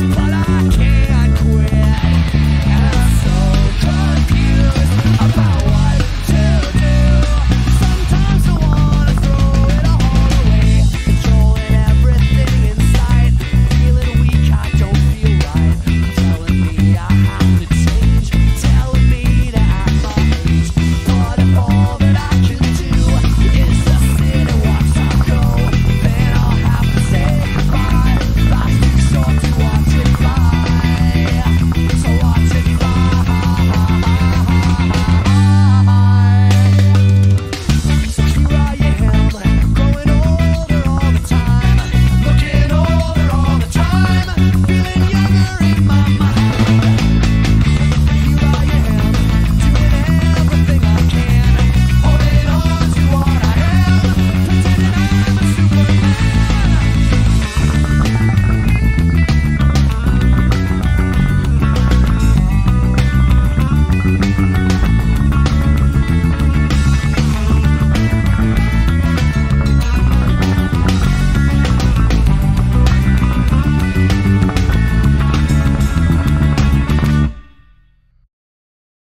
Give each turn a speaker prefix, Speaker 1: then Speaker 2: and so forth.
Speaker 1: Bye.